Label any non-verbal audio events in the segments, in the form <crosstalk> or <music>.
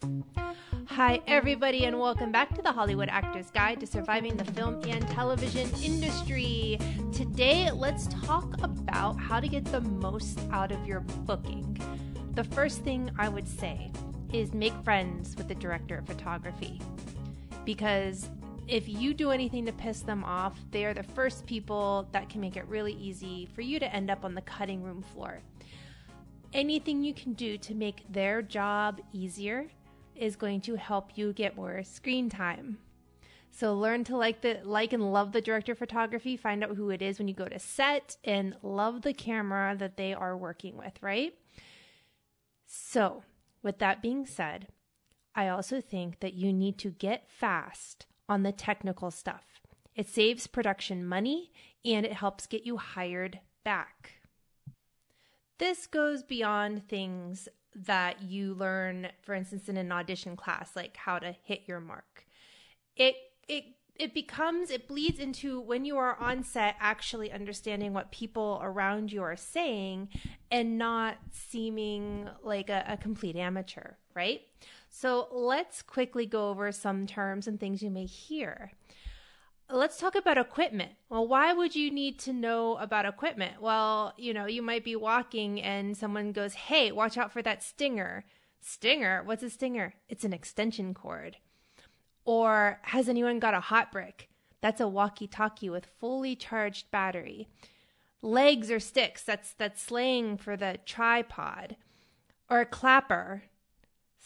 Hi, everybody, and welcome back to the Hollywood Actors Guide to Surviving the Film and Television Industry. Today, let's talk about how to get the most out of your booking. The first thing I would say is make friends with the director of photography. Because if you do anything to piss them off, they are the first people that can make it really easy for you to end up on the cutting room floor. Anything you can do to make their job easier is going to help you get more screen time. So learn to like the like and love the director of photography, find out who it is when you go to set and love the camera that they are working with, right? So, with that being said, I also think that you need to get fast on the technical stuff. It saves production money and it helps get you hired back. This goes beyond things that you learn, for instance, in an audition class, like how to hit your mark. It it it becomes it bleeds into when you are on set actually understanding what people around you are saying and not seeming like a, a complete amateur, right? So let's quickly go over some terms and things you may hear. Let's talk about equipment. Well, why would you need to know about equipment? Well, you know, you might be walking and someone goes, Hey, watch out for that stinger. Stinger? What's a stinger? It's an extension cord. Or has anyone got a hot brick? That's a walkie talkie with fully charged battery. Legs or sticks, that's that's slang for the tripod. Or a clapper.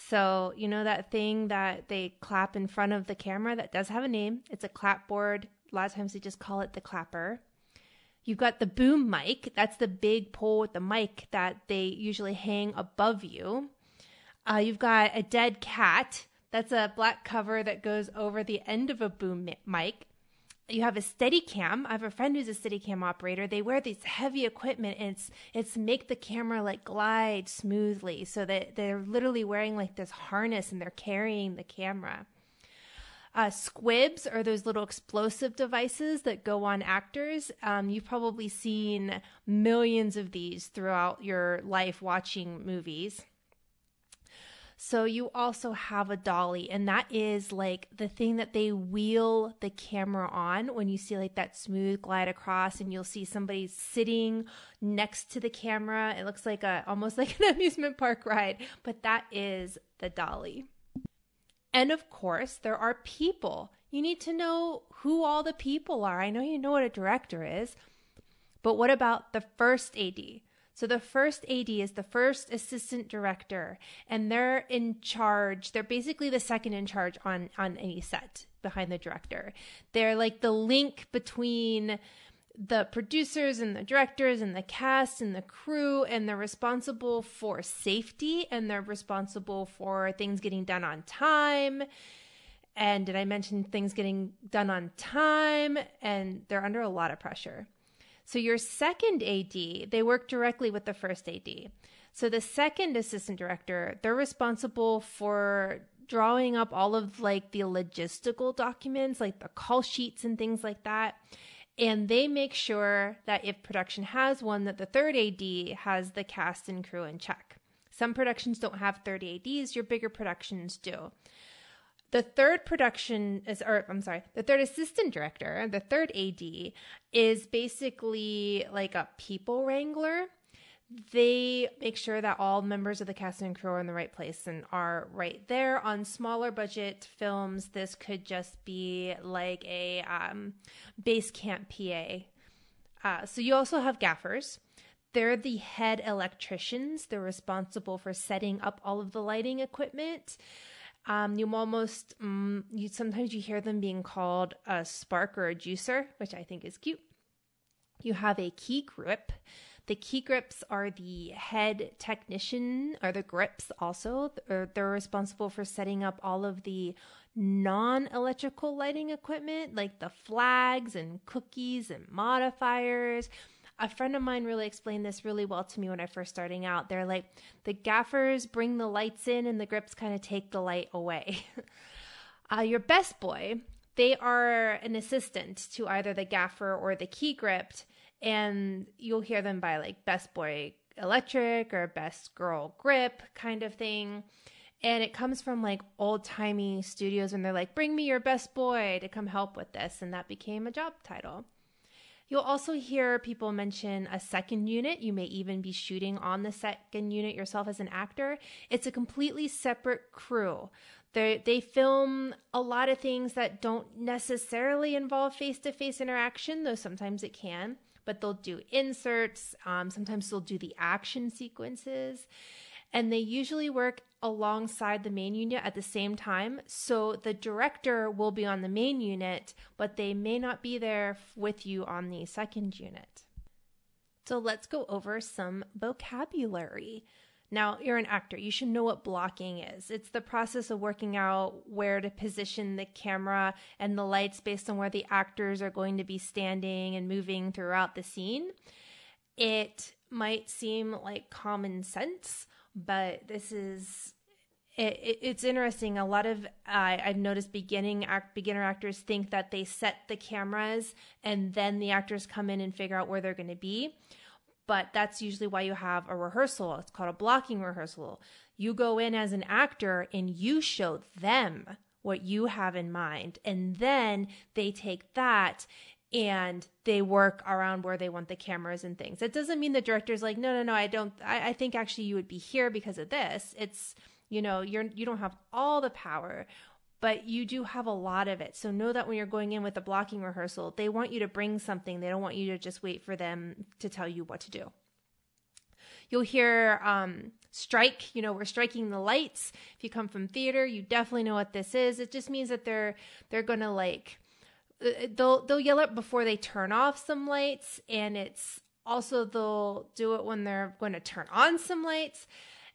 So, you know that thing that they clap in front of the camera that does have a name? It's a clapboard. A lot of times they just call it the clapper. You've got the boom mic. That's the big pole with the mic that they usually hang above you. Uh, you've got a dead cat. That's a black cover that goes over the end of a boom mic you have a Steadicam. I have a friend who's a Steadicam operator. They wear these heavy equipment and it's it's make the camera like glide smoothly so that they're literally wearing like this harness and they're carrying the camera. Uh, squibs are those little explosive devices that go on actors. Um, you've probably seen millions of these throughout your life watching movies. So you also have a dolly, and that is like the thing that they wheel the camera on when you see like that smooth glide across, and you'll see somebody sitting next to the camera. It looks like a almost <laughs> like an amusement park ride, but that is the dolly. And of course, there are people. You need to know who all the people are. I know you know what a director is, but what about the first AD? So the first AD is the first assistant director, and they're in charge. They're basically the second in charge on on any set behind the director. They're like the link between the producers and the directors and the cast and the crew and they're responsible for safety and they're responsible for things getting done on time and did i mention things getting done on time and they're under a lot of pressure so your second AD, they work directly with the first AD. So the second assistant director, they're responsible for drawing up all of like the logistical documents, like the call sheets and things like that. And they make sure that if production has one, that the third AD has the cast and crew in check. Some productions don't have 30 ADs, your bigger productions do. The third production is, or I'm sorry, the third assistant director, the third AD is basically like a people wrangler. They make sure that all members of the cast and crew are in the right place and are right there. On smaller budget films, this could just be like a um, base camp PA. Uh, so you also have gaffers. They're the head electricians. They're responsible for setting up all of the lighting equipment. Um, you almost um, you sometimes you hear them being called a spark or a juicer, which I think is cute. You have a key grip. The key grips are the head technician, or the grips also. They're responsible for setting up all of the non electrical lighting equipment, like the flags and cookies and modifiers a friend of mine really explained this really well to me when I first starting out. They're like the gaffers bring the lights in and the grips kind of take the light away. <laughs> uh, your best boy, they are an assistant to either the gaffer or the key grip, and you'll hear them by like best boy electric or best girl grip kind of thing. And it comes from like old timey studios when they're like, bring me your best boy to come help with this. And that became a job title. You'll also hear people mention a second unit. You may even be shooting on the second unit yourself as an actor. It's a completely separate crew. They they film a lot of things that don't necessarily involve face to face interaction, though sometimes it can. But they'll do inserts. Um, sometimes they'll do the action sequences, and they usually work alongside the main unit at the same time. So the director will be on the main unit, but they may not be there with you on the second unit. So let's go over some vocabulary. Now, you're an actor. You should know what blocking is. It's the process of working out where to position the camera and the lights based on where the actors are going to be standing and moving throughout the scene. It might seem like common sense, but this is it, it, it's interesting. A lot of uh, I've noticed beginning act, beginner actors think that they set the cameras and then the actors come in and figure out where they're going to be but that's usually why you have a rehearsal. It's called a blocking rehearsal. You go in as an actor and you show them what you have in mind, and then they take that and they work around where they want the cameras and things. It doesn't mean the director's like, no, no, no, I don't. I, I think actually you would be here because of this. It's you know you're you don't have all the power but you do have a lot of it. So know that when you're going in with a blocking rehearsal, they want you to bring something. They don't want you to just wait for them to tell you what to do. You'll hear um, strike, you know, we're striking the lights. If you come from theater, you definitely know what this is. It just means that they're they're going to like they'll they'll yell it before they turn off some lights and it's also they'll do it when they're going to turn on some lights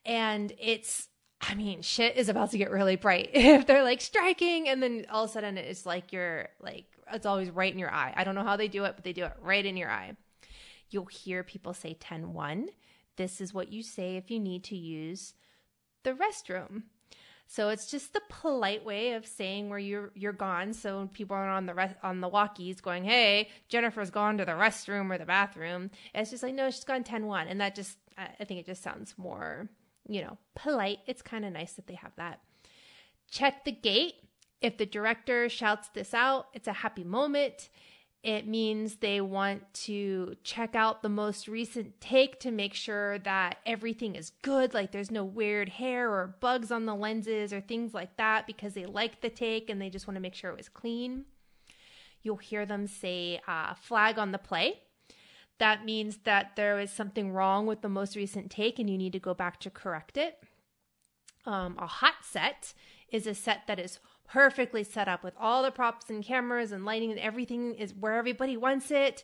and it's I mean, shit is about to get really bright <laughs> if they're like striking, and then all of a sudden it's like you're like it's always right in your eye. I don't know how they do it, but they do it right in your eye. You'll hear people say 10 1. This is what you say if you need to use the restroom. So it's just the polite way of saying where you're you're gone. So people aren't on the on the walkies going, "Hey, Jennifer's gone to the restroom or the bathroom." it's just like, "No, she's gone 10-1." And that just I think it just sounds more you know, polite. It's kind of nice that they have that. Check the gate. If the director shouts this out, it's a happy moment. It means they want to check out the most recent take to make sure that everything is good, like there's no weird hair or bugs on the lenses or things like that because they like the take and they just want to make sure it was clean. You'll hear them say uh, flag on the play that means that there is something wrong with the most recent take and you need to go back to correct it. Um, a hot set is a set that is perfectly set up with all the props and cameras and lighting and everything is where everybody wants it.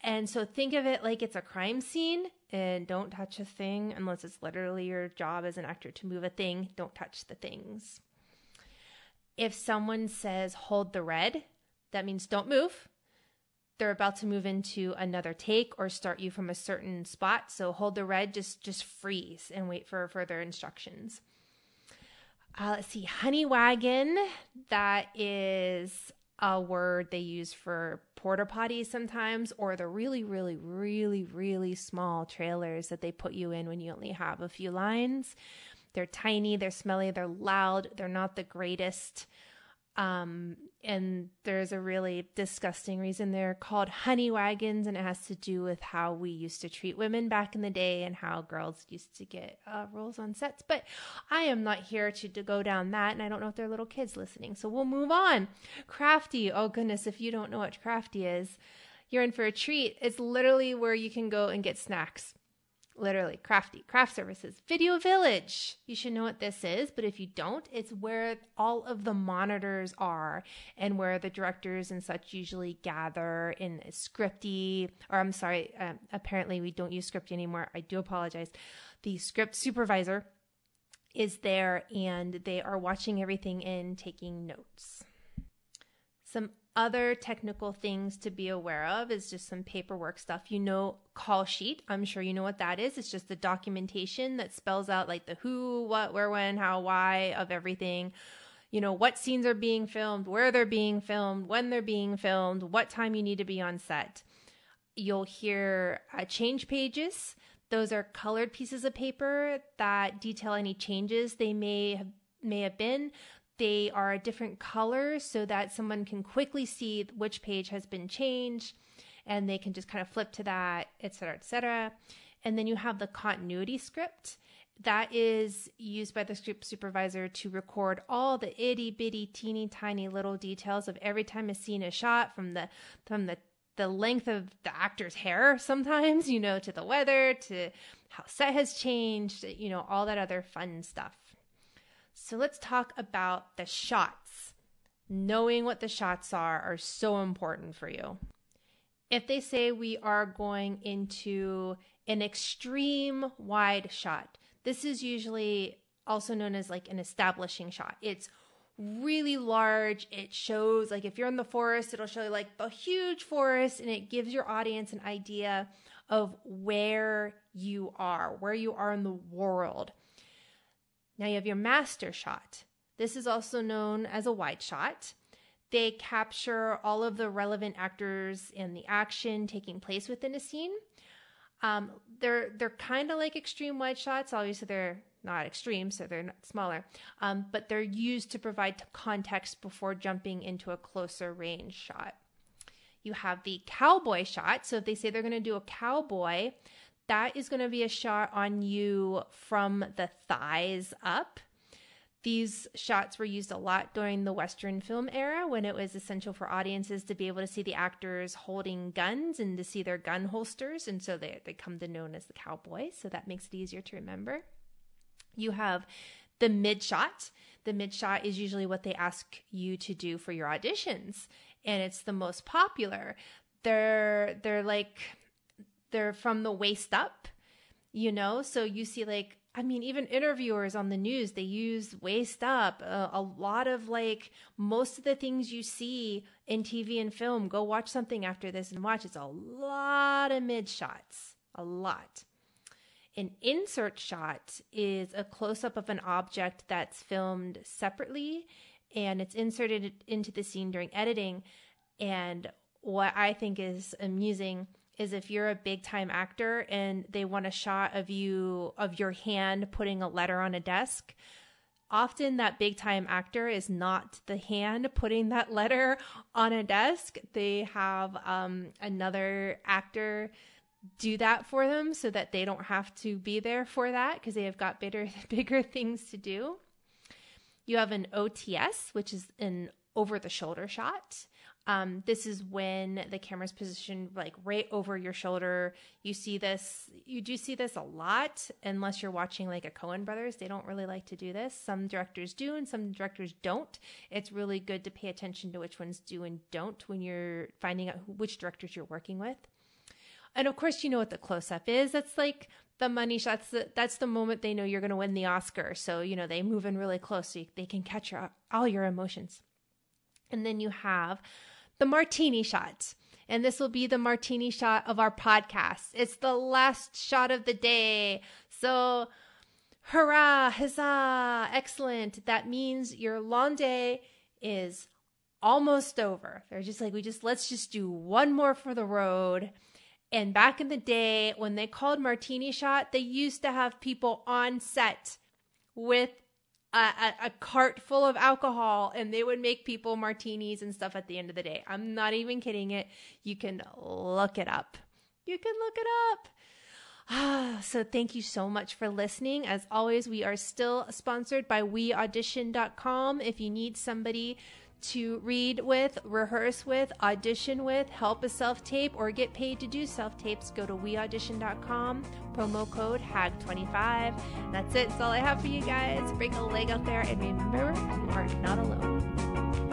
And so think of it like it's a crime scene and don't touch a thing unless it's literally your job as an actor to move a thing. Don't touch the things. If someone says hold the red, that means don't move they're about to move into another take or start you from a certain spot. So hold the red, just just freeze and wait for further instructions. Uh, let's see, honey wagon. That is a word they use for porta potties sometimes, or the really, really, really, really small trailers that they put you in when you only have a few lines. They're tiny, they're smelly, they're loud, they're not the greatest. Um, and there's a really disgusting reason they're called honey wagons, and it has to do with how we used to treat women back in the day and how girls used to get uh, roles on sets. But I am not here to, to go down that, and I don't know if there are little kids listening, so we'll move on. Crafty, oh goodness, if you don't know what crafty is, you're in for a treat. It's literally where you can go and get snacks literally crafty craft services. Video village. You should know what this is but if you don't it's where all of the monitors are and where the directors and such usually gather in scripty or i'm sorry um, apparently we don't use script anymore. I do apologize. The script supervisor is there and they are watching everything and taking notes. Some other technical things to be aware of is just some paperwork stuff. You know, call sheet. I'm sure you know what that is. It's just the documentation that spells out like the who, what, where, when, how, why of everything. You know, what scenes are being filmed, where they're being filmed, when they're being filmed, what time you need to be on set. You'll hear uh, change pages. Those are colored pieces of paper that detail any changes they may have may have been. They are a different color so that someone can quickly see which page has been changed and they can just kind of flip to that, etc., etc. And then you have the continuity script that is used by the script supervisor to record all the itty bitty teeny tiny little details of every time a scene is shot from the from the the length of the actor's hair sometimes <laughs> you know to the weather to how set has changed you know all that other fun stuff so let's talk about the shots knowing what the shots are are so important for you if they say we are going into an extreme wide shot this is usually also known as like an establishing shot. It's really large. It shows like if you're in the forest, it'll show you like the huge forest and it gives your audience an idea of where you are, where you are in the world. Now you have your master shot. This is also known as a wide shot. They capture all of the relevant actors and the action taking place within a scene. Um, they're they're kind of like extreme wide shots. Obviously, they're not extreme, so they're smaller. Um, but they're used to provide context before jumping into a closer range shot. You have the cowboy shot. So if they say they're going to do a cowboy, that is going to be a shot on you from the thighs up. These shots were used a lot during the Western film era when it was essential for audiences to be able to see the actors holding guns and to see their gun holsters. And so they, they come to known as the cowboy. So that makes it easier to remember. You have the mid shot. The mid shot is usually what they ask you to do for your auditions, and it's the most popular. They're they're like they're from the waist up, you know. So you see like I mean, even interviewers on the news, they use waist up. Uh, a lot of like most of the things you see in TV and film, go watch something after this and watch. It's a lot of mid shots, a lot. An insert shot is a close up of an object that's filmed separately and it's inserted into the scene during editing. And what I think is amusing is if you're a big time actor and they want a shot of you of your hand putting a letter on a desk often that big time actor is not the hand putting that <laughs> letter on a desk. They have um, another actor do that for them so that they don't have to be there for that because they have got bigger <laughs> bigger things to do. You have an ots which is an over the shoulder shot um, this is when the camera's positioned like right over your shoulder. You see this, you do see this a lot, unless you're watching like a Coen Brothers. They don't really like to do this. Some directors do, and some directors don't. It's really good to pay attention to which ones do and don't when you're finding out which directors you're working with. And of course, you know what the close up is. That's like the money shots. That's the, that's the moment they know you're going to win the Oscar. So, you know, they move in really close so you, they can catch your, all your emotions. And then you have the martini shot. And this will be the martini shot of our podcast. It's the last shot of the day. So, hurrah, huzzah, excellent. That means your long day is almost over. They're just like, we just, let's just do one more for the road. And back in the day, when they called martini shot, they used to have people on set with a, a, cart full of alcohol and they would make people martinis and stuff at the end of the day. I'm not even kidding it. You can look it up. You can look it up. Ah, <sighs> so thank you so much for listening. As always, we are still sponsored by weaudition.com. If you need somebody to read with, rehearse with, audition with, help a self tape, or get paid to do self tapes, go to weaudition.com, promo code HAG25. That's it. That's all I have for you guys. Break a leg out there, and remember, you are not alone.